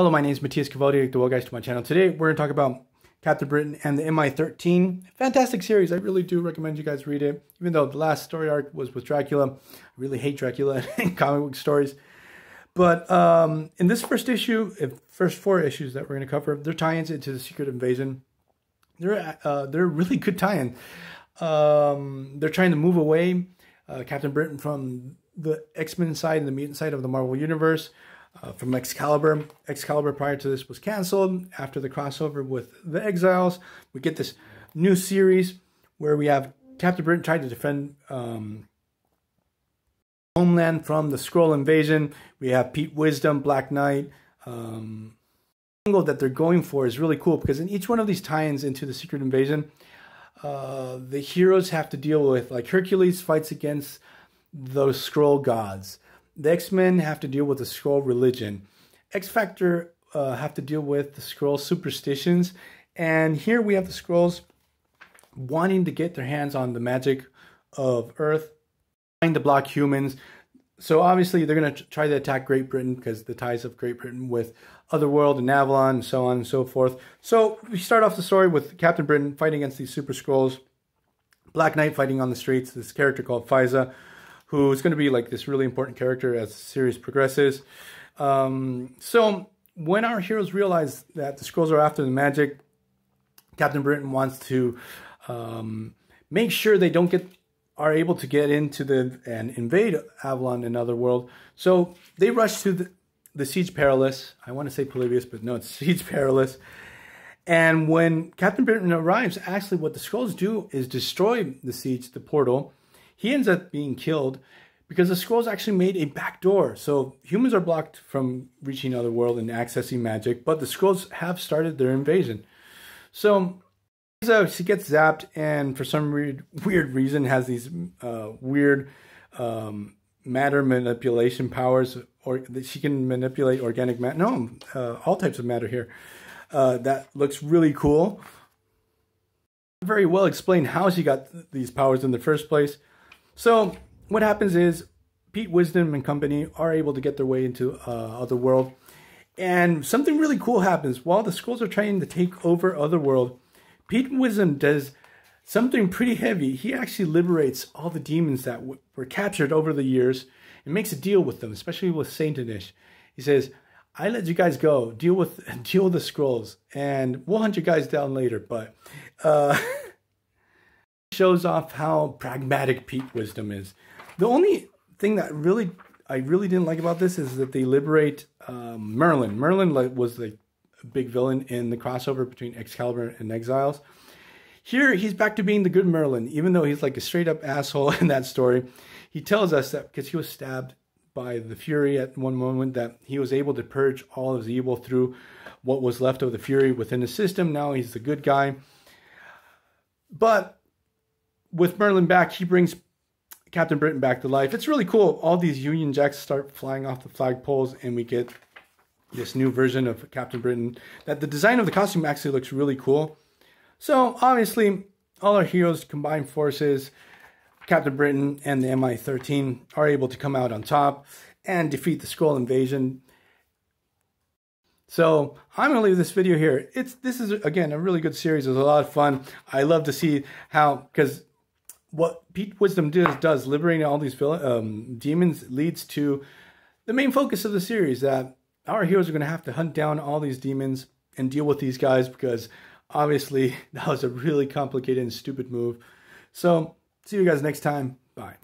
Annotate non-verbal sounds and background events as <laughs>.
Hello, my name is Matthias Cavoti. Welcome guys to my channel. Today we're going to talk about Captain Britain and the MI-13. Fantastic series. I really do recommend you guys read it. Even though the last story arc was with Dracula. I really hate Dracula <laughs> in comic book stories. But um, in this first issue, first four issues that we're going to cover, they're tie-ins into the Secret Invasion. They're uh, they're really good tie-in. Um, they're trying to move away uh, Captain Britain from the X-Men side and the mutant side of the Marvel Universe uh, from Excalibur. Excalibur prior to this was canceled. After the crossover with the Exiles, we get this new series where we have Captain Britain trying to defend um, homeland from the Skrull invasion. We have Pete Wisdom, Black Knight. Um, angle that they're going for is really cool because in each one of these tie-ins into the Secret Invasion, uh, the heroes have to deal with like Hercules fights against those Skrull gods. The X Men have to deal with the Skrull religion. X Factor uh, have to deal with the Skrull superstitions. And here we have the Skrulls wanting to get their hands on the magic of Earth, trying to block humans. So obviously they're going to try to attack Great Britain because the ties of Great Britain with Otherworld and Avalon and so on and so forth. So we start off the story with Captain Britain fighting against these Super Skrulls. Black Knight fighting on the streets. This character called Faiza, who's going to be like this really important character as the series progresses. Um, so when our heroes realize that the Skrulls are after the magic, Captain Britain wants to um, make sure they don't get are able to get into the and invade Avalon another world. So they rush to the, the Siege Perilous. I want to say Polybius, but no, it's <laughs> Siege Perilous. And when Captain Britain arrives, actually what the Skrulls do is destroy the siege, the portal, he ends up being killed because the Skrulls actually made a back door. So humans are blocked from reaching other world and accessing magic, but the Skrulls have started their invasion. So so she gets zapped and for some weird, weird reason has these uh, weird um, matter manipulation powers or that she can manipulate organic matter. No, uh, all types of matter here. Uh, that looks really cool. Very well explained how she got these powers in the first place. So what happens is Pete Wisdom and company are able to get their way into uh, Otherworld. And something really cool happens. While the Skrulls are trying to take over Otherworld, Pete Wisdom does something pretty heavy. He actually liberates all the demons that were captured over the years and makes a deal with them, especially with Satannish. He says, I let you guys go. Deal with <laughs> deal with the Skrulls, and we'll hunt you guys down later. But uh, <laughs> shows off how pragmatic Pete Wisdom is. The only thing that really I really didn't like about this is that they liberate um, Merlin. Merlin was the big villain in the crossover between Excalibur and Exiles. Here, he's back to being the good Merlin, even though he's like a straight up asshole <laughs> in that story. He tells us that because he was stabbed by the Fury at one moment, that he was able to purge all of his evil through what was left of the Fury within the system. Now he's the good guy. But with Merlin back, he brings Captain Britain back to life. It's really cool. All these Union Jacks start flying off the flagpoles, and we get this new version of Captain Britain. That the design of the costume actually looks really cool. So obviously, all our heroes combined forces, Captain Britain and the MI-13 are able to come out on top and defeat the Skrull invasion. So I'm going to leave this video here. It's this is again a really good series. It was a lot of fun. I love to see how because what Pete Wisdom does, does liberating all these um, demons leads to the main focus of the series that our heroes are going to have to hunt down all these demons and deal with these guys because obviously <laughs> that was a really complicated and stupid move. So see you guys next time. Bye.